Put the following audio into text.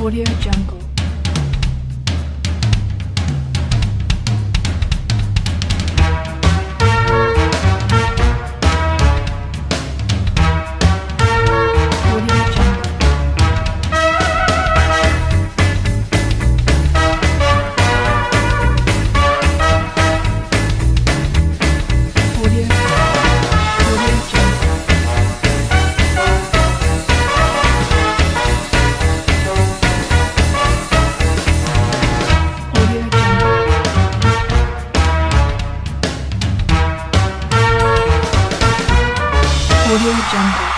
Audio Jungle. Audio Jungle.